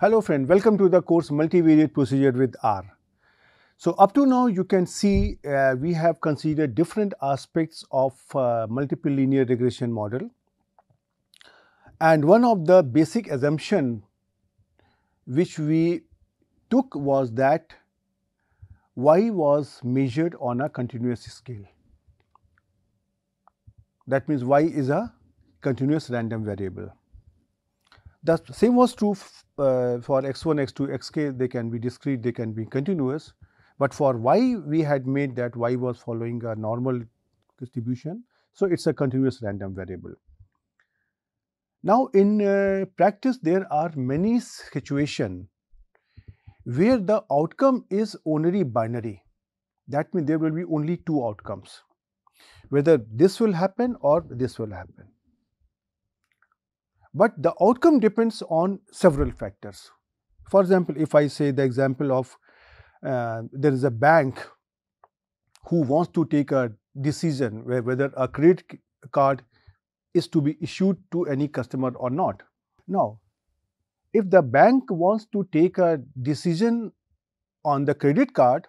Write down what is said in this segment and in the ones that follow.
Hello friend, welcome to the course Multivariate Procedure with R. So up to now you can see uh, we have considered different aspects of uh, multiple linear regression model and one of the basic assumption which we took was that y was measured on a continuous scale. That means y is a continuous random variable. The same was true uh, for x1, x2, xk, they can be discrete, they can be continuous, but for y we had made that y was following a normal distribution. So, it is a continuous random variable. Now, in uh, practice there are many situations where the outcome is only binary. That means there will be only two outcomes, whether this will happen or this will happen. But the outcome depends on several factors. For example, if I say the example of uh, there is a bank who wants to take a decision whether a credit card is to be issued to any customer or not. Now, if the bank wants to take a decision on the credit card,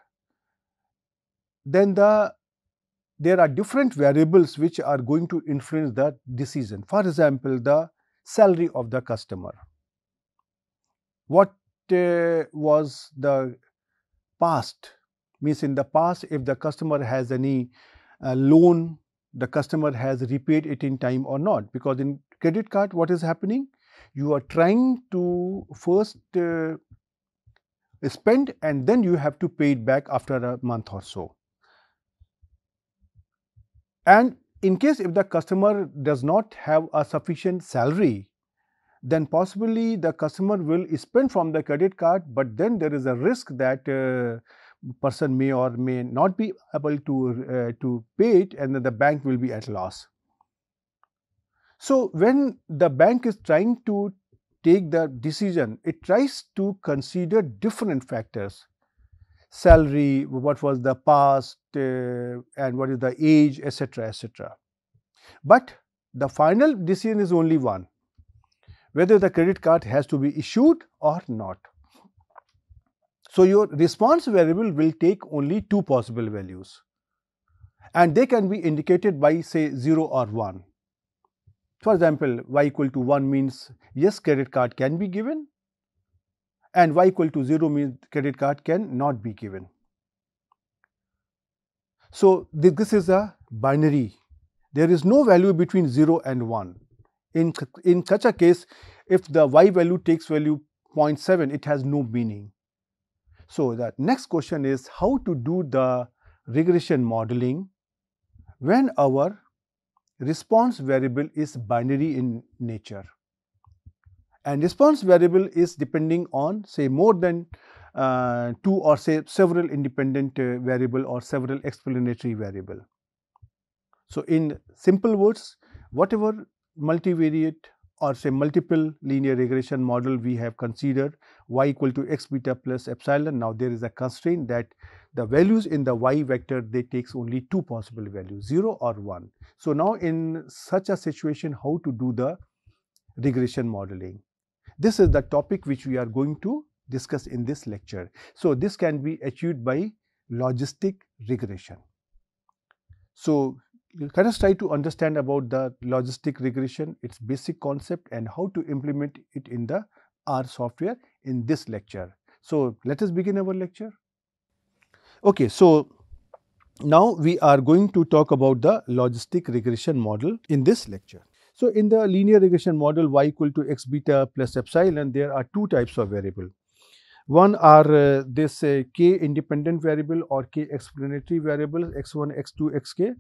then the there are different variables which are going to influence that decision. For example, the salary of the customer. What uh, was the past? Means in the past, if the customer has any uh, loan the customer has repaid it in time or not because in credit card what is happening you are trying to first uh, spend and then you have to pay it back after a month or so and in case if the customer does not have a sufficient salary then possibly the customer will spend from the credit card but then there is a risk that uh, person may or may not be able to, uh, to pay it and then the bank will be at loss. So, when the bank is trying to take the decision, it tries to consider different factors salary, what was the past uh, and what is the age etc., etc. But the final decision is only one whether the credit card has to be issued or not. So, your response variable will take only two possible values and they can be indicated by say 0 or 1. For example, y equal to 1 means yes credit card can be given and y equal to 0 means credit card can not be given. So, this is a binary there is no value between 0 and 1. In, in such a case if the y value takes value 0.7 it has no meaning so, the next question is how to do the regression modeling when our response variable is binary in nature and response variable is depending on say more than uh, two or say several independent uh, variable or several explanatory variable. So, in simple words whatever multivariate or say multiple linear regression model we have considered y equal to x beta plus epsilon. Now, there is a constraint that the values in the y vector they takes only two possible values 0 or 1. So, now in such a situation how to do the regression modeling. This is the topic which we are going to discuss in this lecture. So, this can be achieved by logistic regression. So, let us try to understand about the logistic regression, its basic concept and how to implement it in the R software in this lecture. So, let us begin our lecture. Okay, so now we are going to talk about the logistic regression model in this lecture. So, in the linear regression model y equal to x beta plus epsilon, there are two types of variable. One are uh, this uh, k independent variable or k explanatory variable x1, x2, xk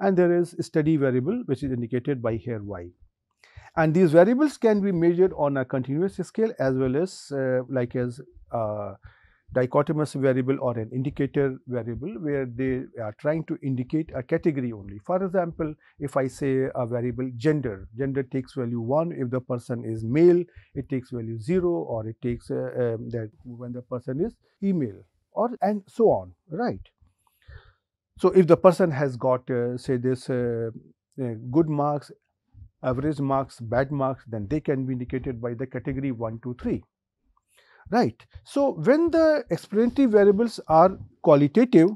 and there is study variable which is indicated by here y. And these variables can be measured on a continuous scale as well as uh, like as uh, dichotomous variable or an indicator variable where they are trying to indicate a category only. For example, if I say a variable gender, gender takes value 1 if the person is male, it takes value 0 or it takes uh, um, that when the person is female or and so on, right. So, if the person has got uh, say this uh, uh, good marks, average marks, bad marks, then they can be indicated by the category 1, 2, 3. Right. So, when the explanatory variables are qualitative,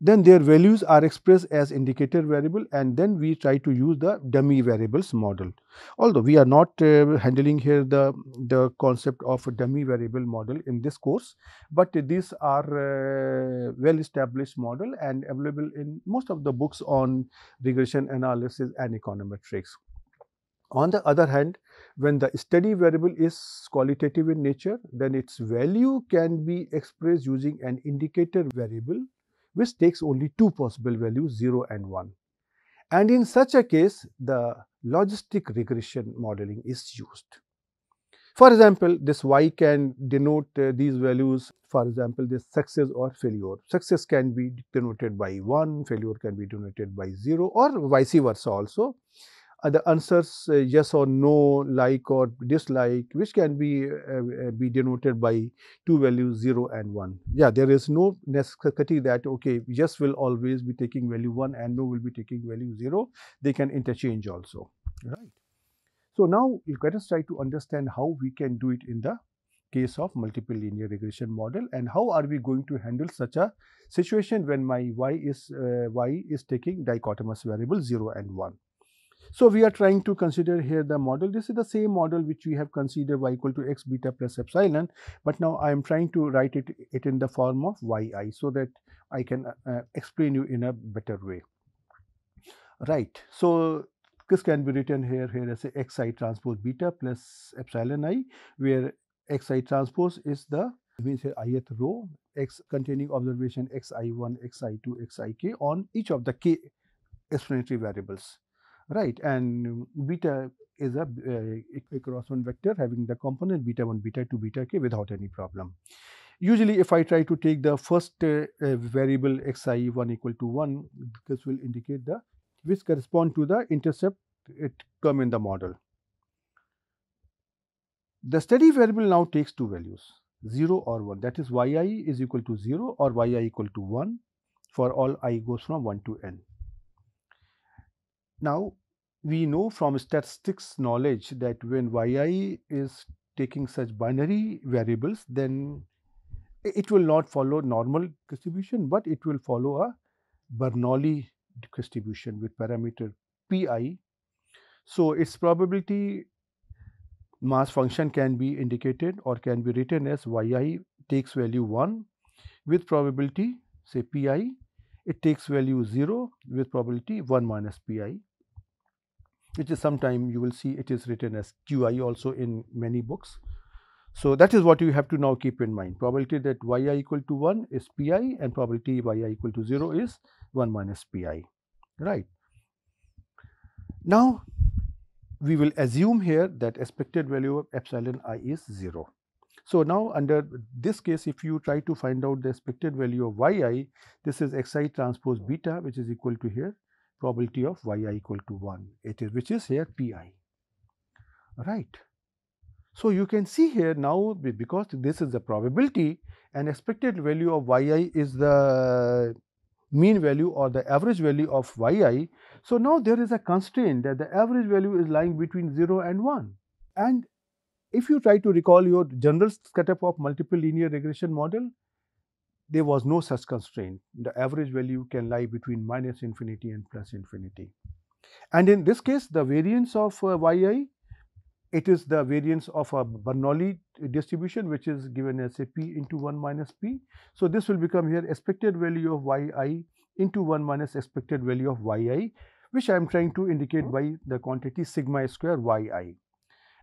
then their values are expressed as indicator variable and then we try to use the dummy variables model. Although we are not uh, handling here the, the concept of a dummy variable model in this course, but these are uh, well established model and available in most of the books on regression analysis and econometrics. On the other hand, when the study variable is qualitative in nature, then its value can be expressed using an indicator variable which takes only two possible values 0 and 1. And in such a case, the logistic regression modeling is used. For example, this y can denote uh, these values, for example, this success or failure. Success can be denoted by 1, failure can be denoted by 0 or vice versa also the answers uh, yes or no, like or dislike, which can be uh, uh, be denoted by two values 0 and 1. Yeah, there is no necessity that okay, yes will always be taking value 1 and no will be taking value 0. They can interchange also, right. So, now let us try to understand how we can do it in the case of multiple linear regression model and how are we going to handle such a situation when my y is uh, y is taking dichotomous variable 0 and 1. So, we are trying to consider here the model. This is the same model which we have considered y equal to x beta plus epsilon, but now I am trying to write it, it in the form of yi so that I can uh, explain you in a better way. Right. So, this can be written here here as a xi transpose beta plus epsilon i where xi transpose is the means here ith row x containing observation xi1 xi2 xik on each of the k explanatory variables right and beta is a, uh, a cross one vector having the component beta 1 beta 2 beta k without any problem. Usually if i try to take the first uh, uh, variable xi 1 equal to 1 this will indicate the which correspond to the intercept it come in the model. The study variable now takes two values 0 or 1 that is yi is equal to 0 or yi equal to 1 for all i goes from 1 to n. Now, we know from statistics knowledge that when yi is taking such binary variables, then it will not follow normal distribution, but it will follow a Bernoulli distribution with parameter pi. So, its probability mass function can be indicated or can be written as yi takes value 1 with probability say pi, it takes value 0 with probability 1 minus pi which is sometime you will see it is written as qi also in many books. So, that is what you have to now keep in mind probability that yi equal to 1 is pi and probability yi equal to 0 is 1 minus pi right. Now, we will assume here that expected value of epsilon i is 0. So, now under this case if you try to find out the expected value of yi this is xi transpose beta which is equal to here probability of yi equal to 1 it is which is here pi right. So, you can see here now because this is the probability and expected value of yi is the mean value or the average value of yi. So, now there is a constraint that the average value is lying between 0 and 1 and if you try to recall your general setup of multiple linear regression model there was no such constraint. The average value can lie between minus infinity and plus infinity. And in this case, the variance of uh, yi, it is the variance of a Bernoulli distribution, which is given as a p into 1 minus p. So, this will become here expected value of yi into 1 minus expected value of yi, which I am trying to indicate by the quantity sigma square yi.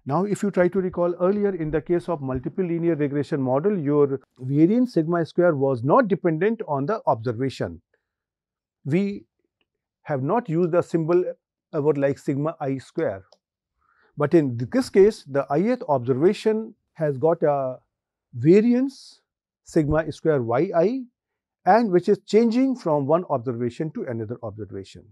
Now, if you try to recall earlier in the case of multiple linear regression model, your variance sigma square was not dependent on the observation. We have not used the symbol ever like sigma i square. But in this case, the ith observation has got a variance sigma square yi and which is changing from one observation to another observation.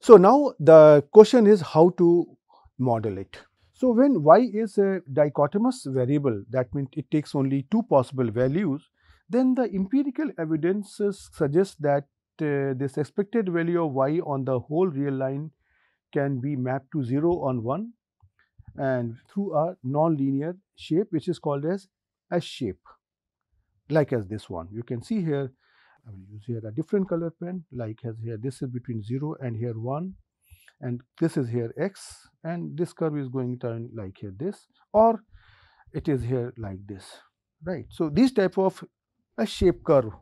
So, now the question is how to model it. So, when y is a dichotomous variable that means it takes only two possible values then the empirical evidences suggest that uh, this expected value of y on the whole real line can be mapped to 0 on 1 and through a non-linear shape which is called as a shape like as this one. You can see here I will use here a different color pen like as here this is between 0 and here 1 and this is here x and this curve is going turn like here this or it is here like this right. So, these type of a shape curve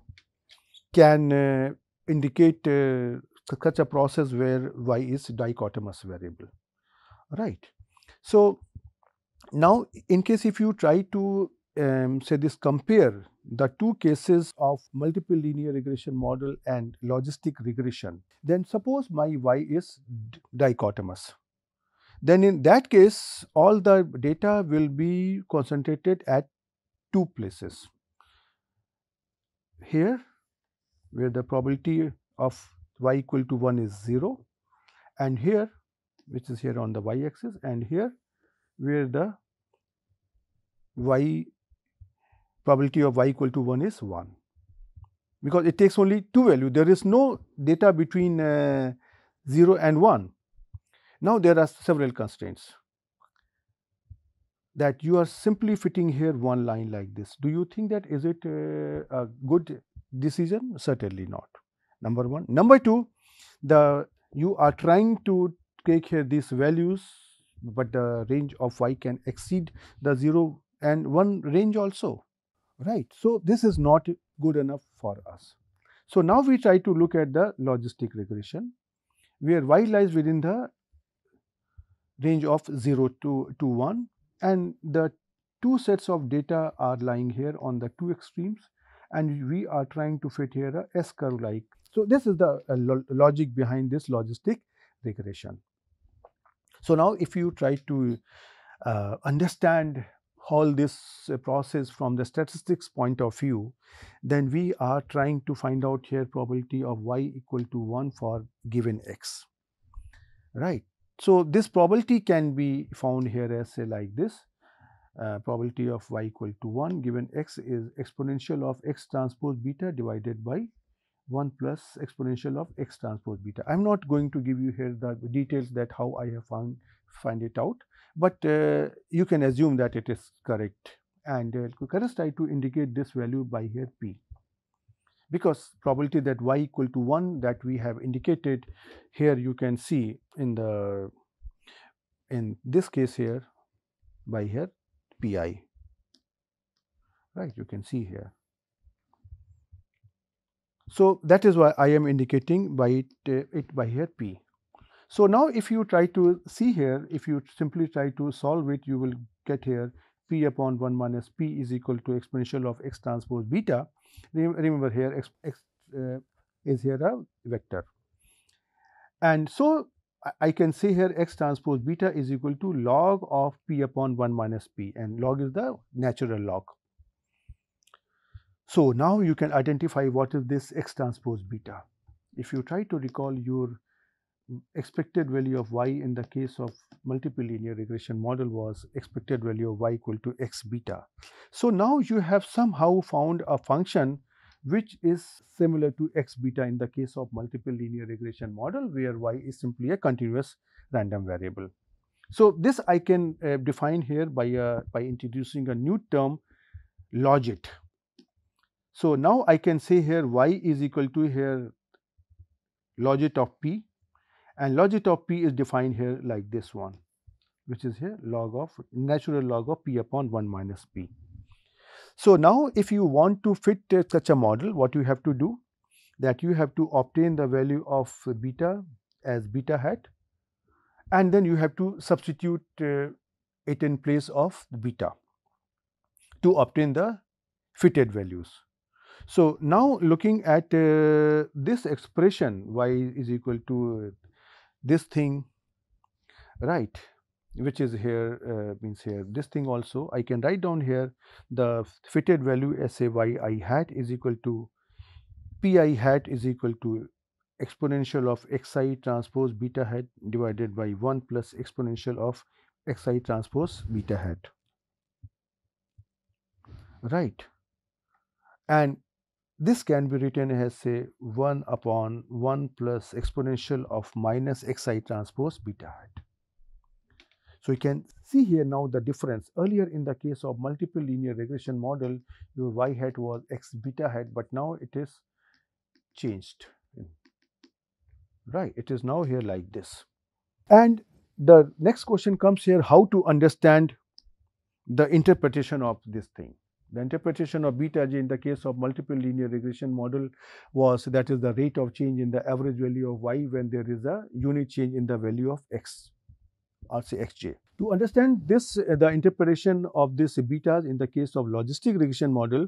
can uh, indicate uh, such a process where y is dichotomous variable right. So, now in case if you try to um, say this compare the two cases of multiple linear regression model and logistic regression, then suppose my y is dichotomous. Then in that case, all the data will be concentrated at two places. Here, where the probability of y equal to 1 is 0 and here which is here on the y axis and here where the y probability of y equal to 1 is 1 because it takes only two value there is no data between uh, 0 and 1. Now, there are several constraints that you are simply fitting here one line like this. Do you think that is it uh, a good decision? Certainly not. Number one. Number two, the you are trying to take here these values, but the range of y can exceed the 0 and 1 range also right. So, this is not good enough for us. So, now we try to look at the logistic regression where y lies within the range of 0 to, to 1 and the two sets of data are lying here on the two extremes and we are trying to fit here a S curve like. So, this is the uh, lo logic behind this logistic regression. So, now if you try to uh, understand all this uh, process from the statistics point of view, then we are trying to find out here probability of y equal to 1 for given x, right. So, this probability can be found here as say like this, uh, probability of y equal to 1 given x is exponential of x transpose beta divided by 1 plus exponential of x transpose beta. I am not going to give you here the details that how I have found find it out, but uh, you can assume that it is correct and uh, let us try to indicate this value by here p because probability that y equal to 1 that we have indicated here you can see in the in this case here by here pi right you can see here. So, that is why I am indicating by it, uh, it by here p. So, now if you try to see here, if you simply try to solve it, you will get here p upon 1 minus p is equal to exponential of x transpose beta. Remember here x, x uh, is here a vector. And so, I can say here x transpose beta is equal to log of p upon 1 minus p and log is the natural log. So, now you can identify what is this x transpose beta. If you try to recall your expected value of y in the case of multiple linear regression model was expected value of y equal to x beta. So, now you have somehow found a function which is similar to x beta in the case of multiple linear regression model where y is simply a continuous random variable. So, this I can uh, define here by, uh, by introducing a new term logit. So, now I can say here y is equal to here logit of p and logit of p is defined here like this one which is here log of natural log of p upon 1 minus p. So, now if you want to fit uh, such a model what you have to do that you have to obtain the value of beta as beta hat and then you have to substitute uh, it in place of beta to obtain the fitted values. So, now looking at uh, this expression y is equal to this thing right which is here uh, means here this thing also I can write down here the fitted value S A Y I hat is equal to P i hat is equal to exponential of x i transpose beta hat divided by 1 plus exponential of x i transpose beta hat. Right. And this can be written as say 1 upon 1 plus exponential of minus xi transpose beta hat. So, you can see here now the difference. Earlier in the case of multiple linear regression model, your y hat was x beta hat, but now it is changed. Right, it is now here like this. And the next question comes here how to understand the interpretation of this thing. The interpretation of beta j in the case of multiple linear regression model was that is the rate of change in the average value of y when there is a unit change in the value of x or say xj. To understand this uh, the interpretation of this betas in the case of logistic regression model,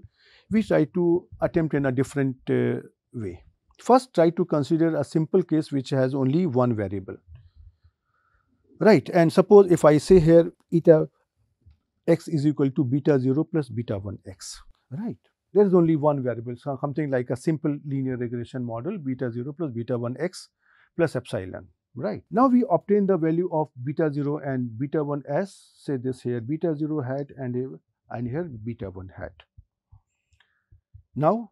we try to attempt in a different uh, way. First try to consider a simple case which has only one variable right and suppose if I say here eta x is equal to beta 0 plus beta 1 x right? There is only one variable so something like a simple linear regression model beta 0 plus beta 1 x plus epsilon right? Now we obtain the value of beta 0 and beta 1 s say this here beta 0 hat and and here beta 1 hat. Now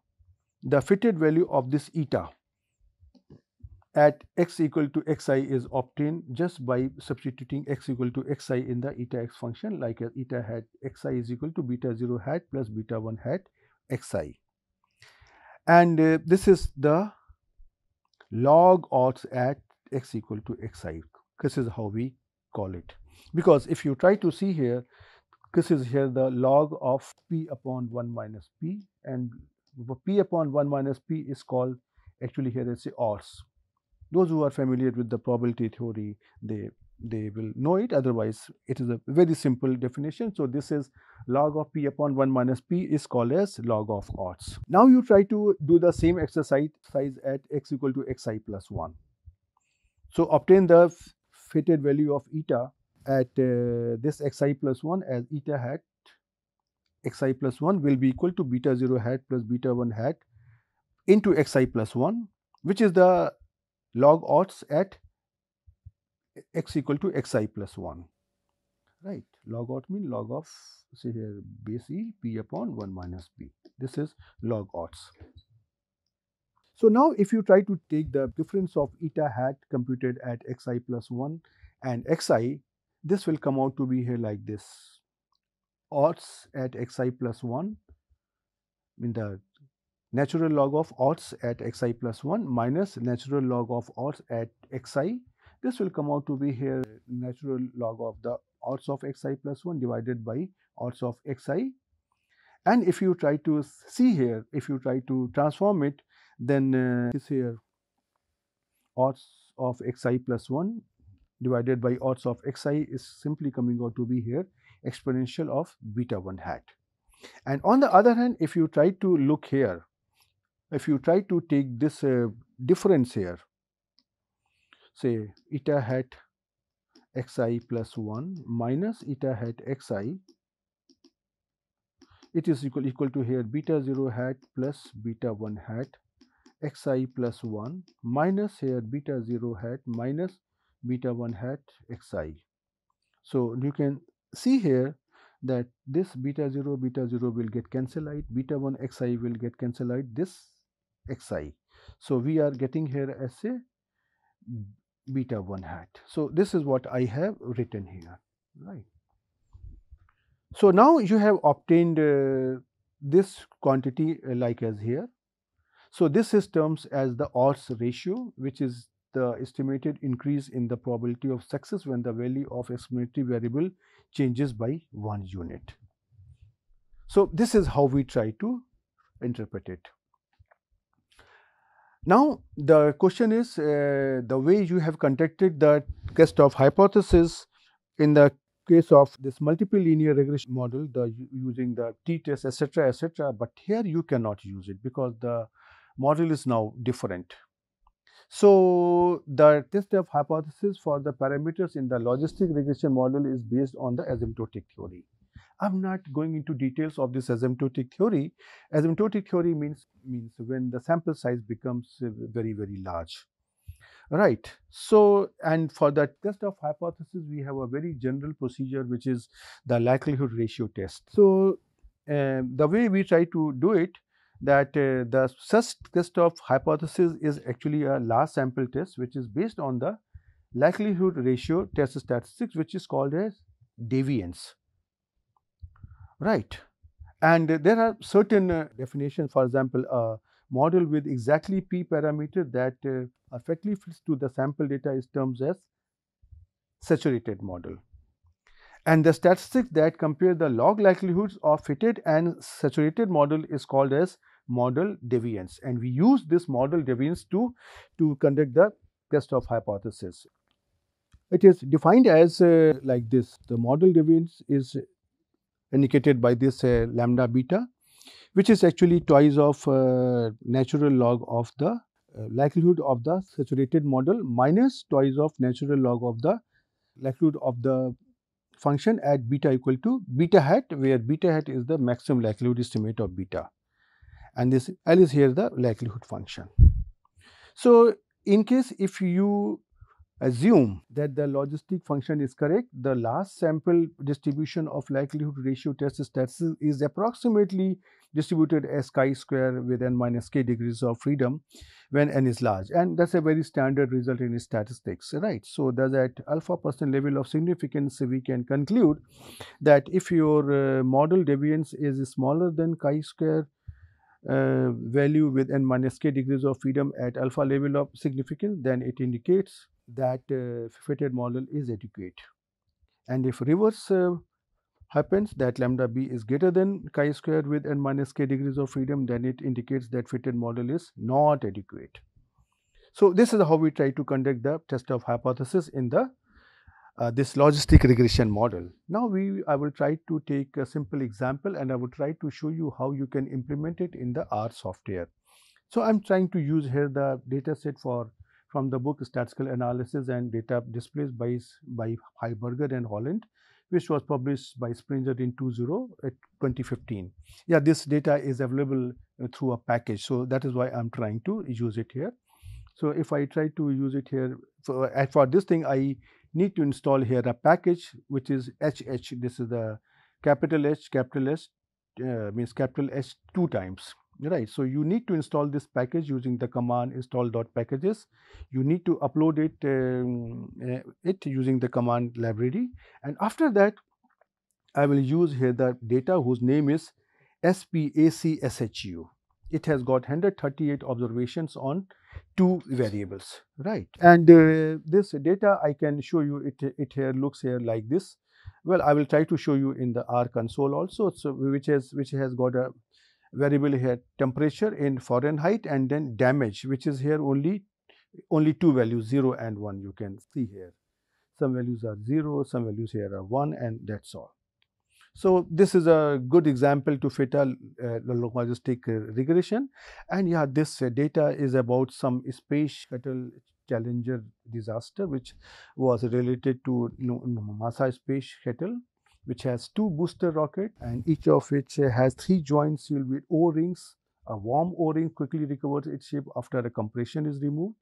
the fitted value of this eta at x equal to xi is obtained just by substituting x equal to xi in the eta x function like eta hat xi is equal to beta 0 hat plus beta 1 hat xi. And uh, this is the log odds at x equal to xi. This is how we call it. Because if you try to see here, this is here the log of p upon 1 minus p and p upon 1 minus p is called actually here is odds those who are familiar with the probability theory, they they will know it otherwise it is a very simple definition. So, this is log of p upon 1 minus p is called as log of odds. Now, you try to do the same exercise size at x equal to xi plus 1. So, obtain the fitted value of eta at uh, this xi plus 1 as eta hat xi plus 1 will be equal to beta 0 hat plus beta 1 hat into xi plus 1 which is the log odds at x equal to xi plus 1 right? Log odds mean log of say here base e p upon 1 minus p this is log odds. So now if you try to take the difference of eta hat computed at xi plus 1 and xi this will come out to be here like this. Odds at xi plus 1 in the natural log of odds at xi plus 1 minus natural log of odds at xi. This will come out to be here natural log of the odds of xi plus 1 divided by odds of xi. And if you try to see here, if you try to transform it, then uh, this here odds of xi plus 1 divided by odds of xi is simply coming out to be here exponential of beta 1 hat. And on the other hand, if you try to look here, if you try to take this uh, difference here, say eta hat xi plus 1 minus eta hat xi, it is equal, equal to here beta 0 hat plus beta 1 hat xi plus 1 minus here beta 0 hat minus beta 1 hat xi. So, you can see here that this beta 0 beta 0 will get cancelled out beta 1 xi will get cancelled out this xi. So, we are getting here as a beta 1 hat. So, this is what I have written here right. So, now you have obtained uh, this quantity uh, like as here. So, this is terms as the odds ratio which is the estimated increase in the probability of success when the value of explanatory variable changes by 1 unit. So, this is how we try to interpret it. Now, the question is uh, the way you have conducted the test of hypothesis in the case of this multiple linear regression model, the using the t-test etc., etc., but here you cannot use it because the model is now different. So, the test of hypothesis for the parameters in the logistic regression model is based on the asymptotic theory. I am not going into details of this asymptotic theory. Asymptotic theory means means when the sample size becomes very very large. Right. So, and for the test of hypothesis, we have a very general procedure which is the likelihood ratio test. So, uh, the way we try to do it that uh, the such test of hypothesis is actually a large sample test which is based on the likelihood ratio test statistics which is called as deviance. Right. And there are certain uh, definitions, for example, a model with exactly p parameter that uh, perfectly fits to the sample data is termed as saturated model. And the statistics that compare the log likelihoods of fitted and saturated model is called as model deviance. And we use this model deviance to, to conduct the test of hypothesis. It is defined as uh, like this. The model deviance is indicated by this uh, lambda beta, which is actually twice of uh, natural log of the uh, likelihood of the saturated model minus twice of natural log of the likelihood of the function at beta equal to beta hat where beta hat is the maximum likelihood estimate of beta and this L is here the likelihood function. So, in case if you assume that the logistic function is correct, the last sample distribution of likelihood ratio test statistics is approximately distributed as chi square with n minus k degrees of freedom when n is large and that is a very standard result in statistics right. So, thus at alpha percent level of significance we can conclude that if your uh, model deviance is smaller than chi square uh, value with n minus k degrees of freedom at alpha level of significance then it indicates that uh, fitted model is adequate. And if reverse uh, happens that lambda b is greater than chi square with n minus k degrees of freedom then it indicates that fitted model is not adequate. So, this is how we try to conduct the test of hypothesis in the uh, this logistic regression model. Now, we I will try to take a simple example and I will try to show you how you can implement it in the R software. So, I am trying to use here the data set for from the book Statistical Analysis and Data Displays by, by Heiberger and Holland which was published by Springer in 20, uh, 2015. Yeah, this data is available uh, through a package. So, that is why I am trying to use it here. So, if I try to use it here for, for this thing I need to install here a package which is HH. This is the capital H, capital S uh, means capital S two times right. So, you need to install this package using the command install dot packages. You need to upload it, um, uh, it using the command library and after that I will use here the data whose name is SPACSHU. It has got 138 observations on two variables, right. And uh, this data I can show you it, it here looks here like this. Well, I will try to show you in the R console also, so which has which has got a variable here temperature in Fahrenheit and then damage which is here only only two values 0 and 1 you can see here. Some values are 0, some values here are 1 and that is all. So, this is a good example to fit a logistic uh, regression and yeah this uh, data is about some space shuttle challenger disaster which was related to you know, NASA space shuttle which has two booster rockets and each of which uh, has three joints sealed with O-rings. A warm O-ring quickly recovers its shape after a compression is removed,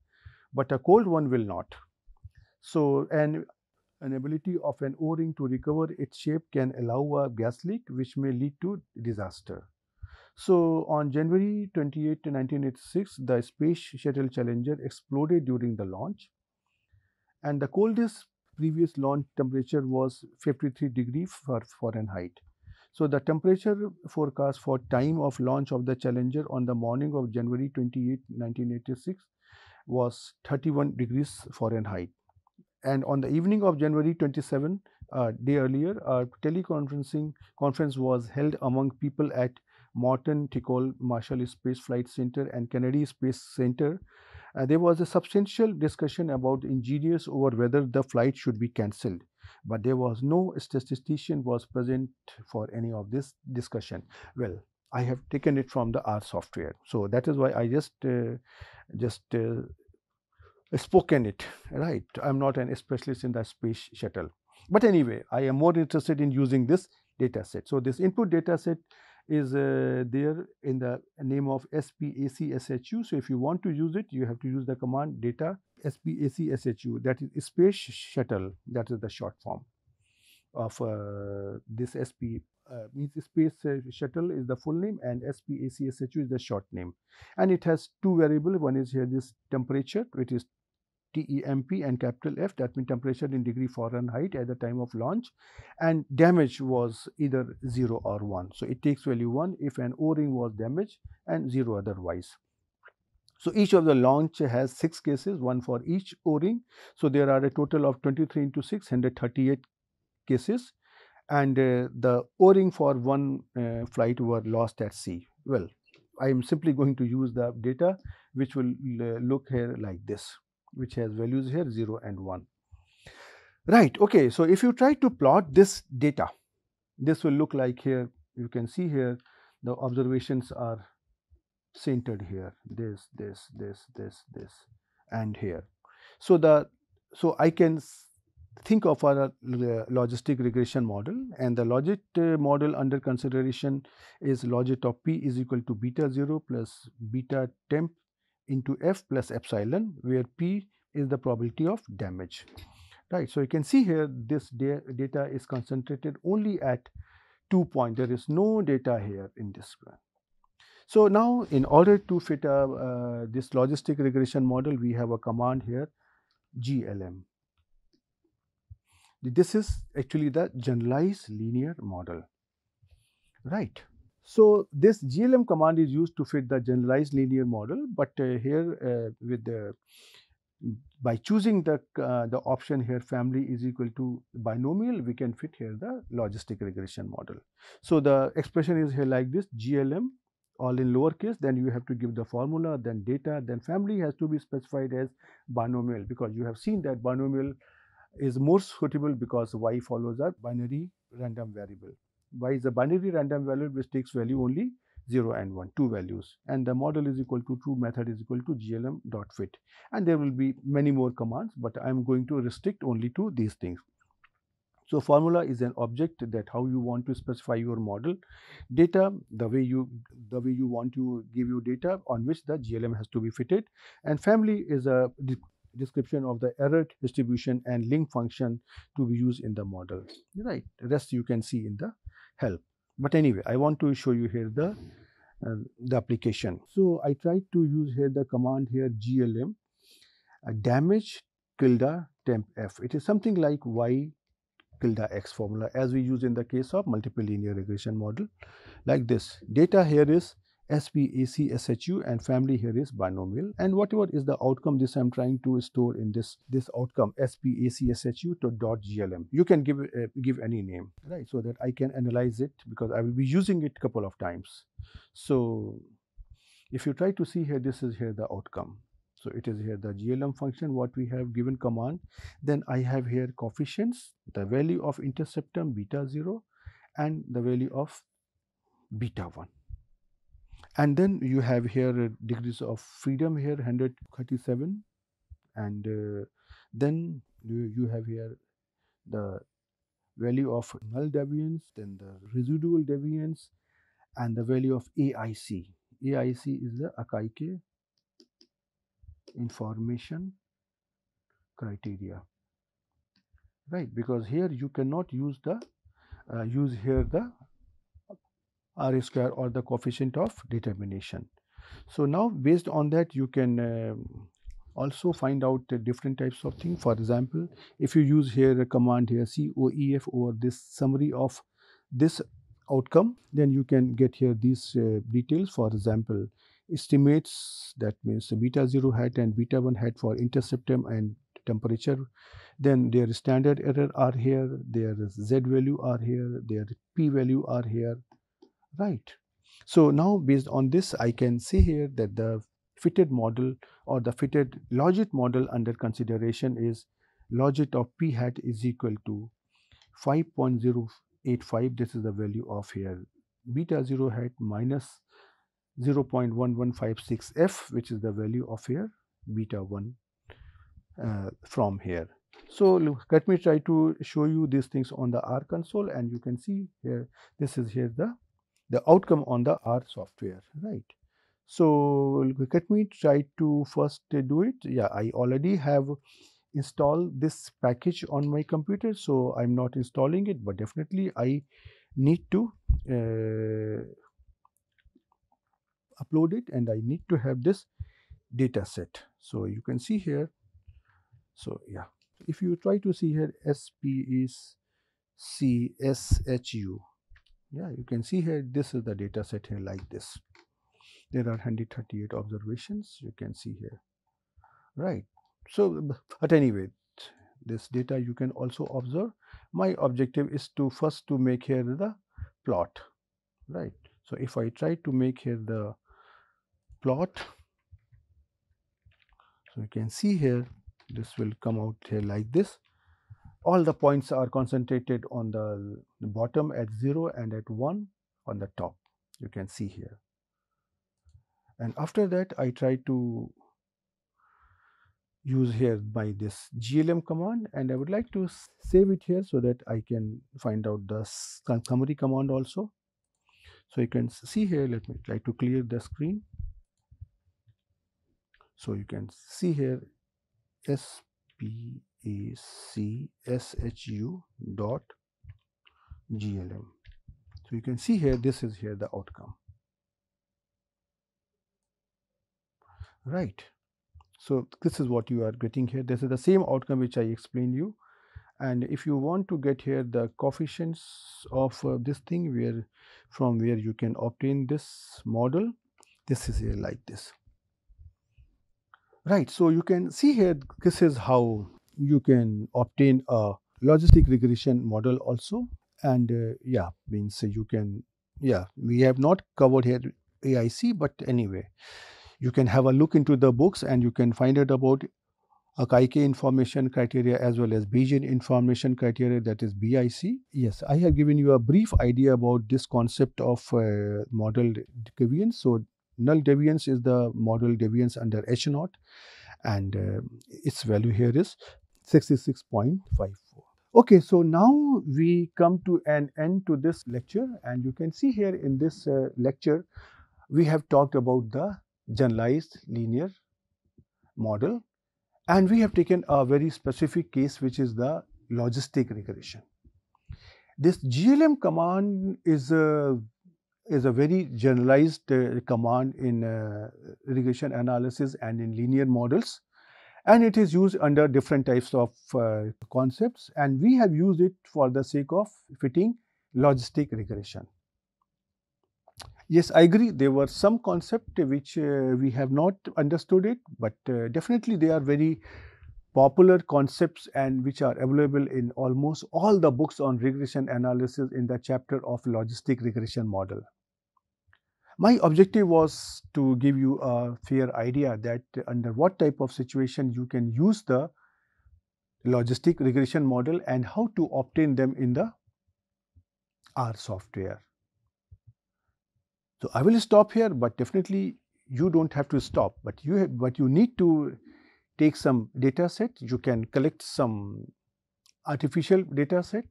but a cold one will not. So, an, an ability of an O-ring to recover its shape can allow a gas leak which may lead to disaster. So, on January 28, 1986, the Space Shuttle Challenger exploded during the launch and the coldest previous launch temperature was 53 degree for Fahrenheit. So, the temperature forecast for time of launch of the Challenger on the morning of January 28, 1986 was 31 degrees Fahrenheit. And on the evening of January 27, uh, day earlier, a teleconferencing conference was held among people at Morton Thiokol Marshall Space Flight Center and Kennedy Space Center uh, there was a substantial discussion about engineers over whether the flight should be cancelled but there was no statistician was present for any of this discussion. Well i have taken it from the r software so that is why i just uh, just uh, spoken it right? I'm not an specialist in the space shuttle. But anyway i am more interested in using this data set so this input data set is uh, there in the name of SPACSHU. So, if you want to use it, you have to use the command data SPACSHU that is space shuttle. That is the short form of uh, this SP uh, means space uh, shuttle is the full name and SPACSHU is the short name. And it has two variable. One is here this temperature. Which is TEMP and capital F that means temperature in degree Fahrenheit at the time of launch and damage was either 0 or 1. So, it takes value 1 if an O-ring was damaged and 0 otherwise. So, each of the launch has 6 cases one for each O-ring. So, there are a total of 23 into 6 138 cases and uh, the O-ring for one uh, flight were lost at sea. Well, I am simply going to use the data which will uh, look here like this which has values here 0 and 1. Right, okay. So, if you try to plot this data, this will look like here you can see here the observations are centered here this, this, this, this, this and here. So, the so I can think of our logistic regression model and the logit uh, model under consideration is logit of p is equal to beta 0 plus beta temp into f plus epsilon where p is the probability of damage right. So, you can see here this data is concentrated only at 2 point there is no data here in this one. So, now in order to fit a, uh, this logistic regression model we have a command here GLM this is actually the generalized linear model, right. So, this GLM command is used to fit the generalized linear model, but uh, here uh, with the by choosing the uh, the option here family is equal to binomial we can fit here the logistic regression model. So, the expression is here like this GLM all in lowercase then you have to give the formula then data then family has to be specified as binomial because you have seen that binomial is more suitable because y follows a binary random variable. Y is a binary random variable which takes value only 0 and 1, two values? And the model is equal to true method is equal to glm dot fit. And there will be many more commands, but I am going to restrict only to these things. So, formula is an object that how you want to specify your model, data the way you the way you want to give you data on which the GLM has to be fitted. And family is a description of the error distribution and link function to be used in the model. Right. Rest you can see in the help. But anyway i want to show you here the uh, the application. So i tried to use here the command here glm uh, damage tilde temp f. It is something like y tilde x formula as we use in the case of multiple linear regression model like this. Data here is SPAC and family here is binomial and whatever is the outcome this I am trying to store in this this outcome SPACSHU to dot GLM. You can give uh, give any name right so that I can analyze it because I will be using it couple of times. So if you try to see here this is here the outcome. So it is here the GLM function what we have given command then I have here coefficients the value of interceptum beta 0 and the value of beta 1 and then you have here uh, degrees of freedom here 137 and uh, then you, you have here the value of null deviance then the residual deviance and the value of AIC. AIC is the Akaike information criteria right because here you cannot use the uh, use here the r square or the coefficient of determination. So, now based on that you can uh, also find out uh, different types of things. For example, if you use here a command here COEF over this summary of this outcome, then you can get here these uh, details. For example, estimates that means beta 0 hat and beta 1 hat for interceptum and temperature. Then their standard error are here, their z value are here, their p value are here, right. So, now based on this I can say here that the fitted model or the fitted logit model under consideration is logit of p hat is equal to 5.085 this is the value of here beta 0 hat minus 0.1156 f which is the value of here beta 1 uh, from here. So, look, let me try to show you these things on the R console and you can see here this is here the the outcome on the R software, right. So, let me try to first do it. Yeah, I already have installed this package on my computer. So, I am not installing it, but definitely I need to uh, upload it and I need to have this data set. So, you can see here So yeah, if you try to see here SP is CSHU, yeah, you can see here this is the data set here like this. There are 138 observations you can see here, right. So, at any rate this data you can also observe. My objective is to first to make here the plot, right. So, if I try to make here the plot, so you can see here this will come out here like this. All the points are concentrated on the, bottom at 0 and at 1 on the top you can see here. And after that I try to use here by this glm command and I would like to save it here so that I can find out the summary command also. So you can see here let me try to clear the screen. So you can see here SPACSHU dot GLM. So you can see here this is here the outcome. Right. So this is what you are getting here. This is the same outcome which I explained you. And if you want to get here the coefficients of uh, this thing where from where you can obtain this model, this is here like this. Right. So you can see here this is how you can obtain a logistic regression model also. And uh, yeah, means you can, yeah, we have not covered here AIC, but anyway, you can have a look into the books and you can find out about Akaike information criteria as well as Bayesian information criteria that is BIC. Yes, I have given you a brief idea about this concept of uh, model deviance. So, null deviance is the model deviance under H naught and uh, its value here is 66.54. Okay, so now we come to an end to this lecture and you can see here in this uh, lecture we have talked about the generalized linear model and we have taken a very specific case which is the logistic regression. This GLM command is a, is a very generalized uh, command in uh, regression analysis and in linear models and it is used under different types of uh, concepts and we have used it for the sake of fitting logistic regression. Yes, I agree. There were some concept which uh, we have not understood it, but uh, definitely they are very popular concepts and which are available in almost all the books on regression analysis in the chapter of logistic regression model. My objective was to give you a fair idea that under what type of situation you can use the logistic regression model and how to obtain them in the R software. So, I will stop here, but definitely you do not have to stop, but you have, but you need to take some data set, you can collect some artificial data set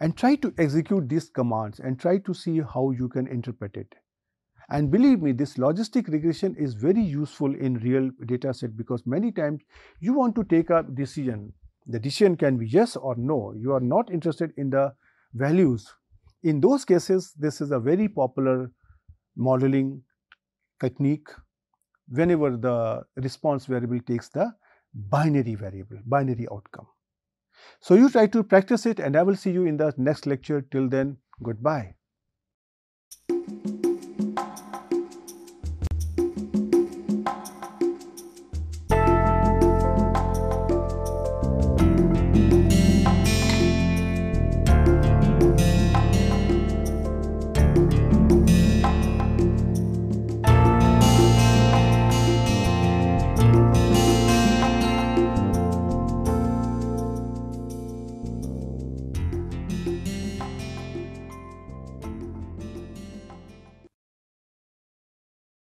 and try to execute these commands and try to see how you can interpret it. And believe me, this logistic regression is very useful in real data set because many times you want to take a decision. The decision can be yes or no. You are not interested in the values in those cases, this is a very popular modeling technique whenever the response variable takes the binary variable, binary outcome. So, you try to practice it and I will see you in the next lecture. Till then, goodbye.